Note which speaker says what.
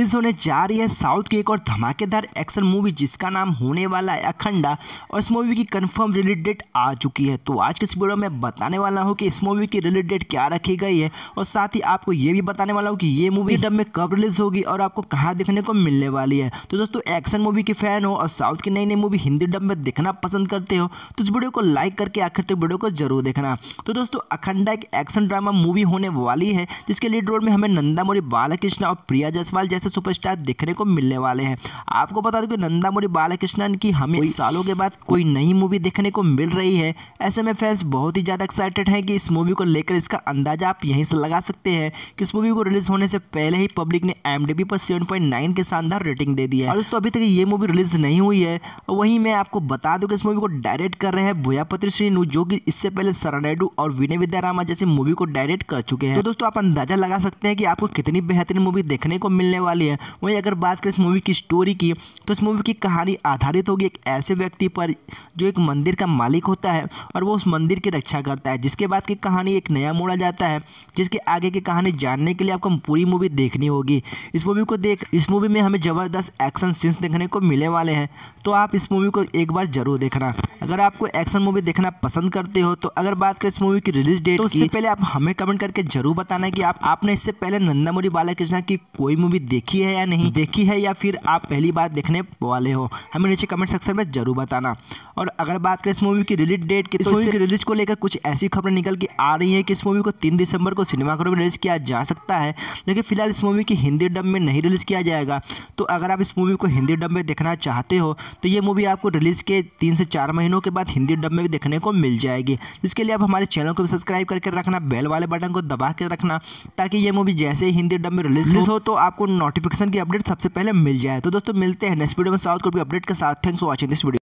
Speaker 1: Release होने जा रही है साउथ की एक और धमाकेदार एक्शन मूवी जिसका नाम होने वाला है अखंडा और इस मूवी की कंफर्म रिलीज़ डेट आ चुकी है। तो आज के इस वीडियो में बताने वाला हूँ कि इस मूवी की रिलीज़ डेट क्या रखी गई है और साथ ही आपको ये भी बताने वाला हूँ कि ये मूवी डब में कब रिलीज़ होगी और आपको कहाँ देखने को मिलने वाली है। तो दोस्तों एक्शन मूवी के फ़ैन हो और साउथ की नई नई मूवी हिंदी डब में देखना पसंद करते हो तो इस वीडियो को लाइक करके आखिर तक वीडियो को ज़रूर देखना। तो दोस्तों अखंडा एक एक्शन ड्रामा मूवी होने वाली है जिसके लीड रोल में हमें नंदामोरी बालाकृष्ण और प्रिया जायसवाल जैसे सुपरस्टार देखने को मिलने वाले हैं। आपको बता दें कि नंदामोरी बालाकृष्णन की हमें सालों के बाद कोई नई मूवी देखने को मिल रही है। ऐसे में फैंस बहुत ही ज़्यादा एक्साइटेड हैं कि इस मूवी को लेकर इसका अंदाज़ा आप यहीं से लगा सकते हैं कि इस मूवी को रिलीज़ होने से पहले ही पब्लिक ने एम पर सेवन के शानदार रेटिंग दे दी है। और दोस्तों अभी तक ये मूवी रिलीज़ नहीं हुई है। वहीं मैं आपको बता दूँ कि इस मूवी को डायरेक्ट कर रहे हैं भूयापति श्रीनु जो कि इससे पहले सरनाडू और विनय विद्यारामा जैसी मूवी को डायरेक्ट कर चुके हैं। तो दोस्तों आप अंदाज़ा लगा सकते हैं कि आपको कितनी बेहतरीन मूवी देखने को मिलने वाली है। वहीं अगर बात करें इस मूवी की स्टोरी की तो इस मूवी की कहानी आधारित होगी एक ऐसे व्यक्ति पर जो एक मंदिर का मालिक होता है और वो उस मंदिर की रक्षा करता है जिसके बाद की कहानी एक नया मोड़ा जाता है जिसके आगे की कहानी जानने के लिए आपको पूरी मूवी देखनी होगी। इस मूवी को देख इस मूवी में हमें ज़बरदस्त एक्शन सीन्स देखने को मिलने वाले हैं तो आप इस मूवी को एक बार ज़रूर देखना। अगर आपको एक्शन मूवी देखना पसंद करते हो तो अगर बात करें इस मूवी की रिलीज़ डेट तो उससे पहले आप हमें कमेंट करके ज़रूर बताना कि आप आपने इससे पहले नंदामुरी बालाकृष्ण की कोई मूवी देखी है या नहीं? देखी है या फिर आप पहली बार देखने वाले हो? हमें नीचे कमेंट सेक्शन में ज़रूर बताना। और अगर बात करें इस मूवी की रिलीज़ डेट की तो इस मूवी की रिलीज़ को लेकर कुछ ऐसी खबरें निकल के आ रही है कि इस मूवी को तीन दिसंबर को सिनेमाघरों में रिलीज़ किया जा सकता है लेकिन फ़िलहाल इस मूवी की हिंदी डब में नहीं रिलीज़ किया जाएगा। तो अगर आप इस मूवी को हिंदी डब में देखना चाहते हो तो ये मूवी आपको रिलीज़ के तीन से चार महीनों के बाद हिंदी डब में भी देखने को मिल जाएगी। जिसके लिए आप हमारे चैनल को भी सब्सक्राइब करके रखना बेल वाले बटन को दबा के रखना ताकि ये मूवी जैसे ही हिंदी डब में रिलीज़ हो तो आपको नोटिफिकेशन की अपडेट सबसे पहले मिल जाए। तो दोस्तों, मिलते हैं नेक्स्ट वीडियो में साउथ कोर्ट भी अपडेट के साथ। Thanks for watching this video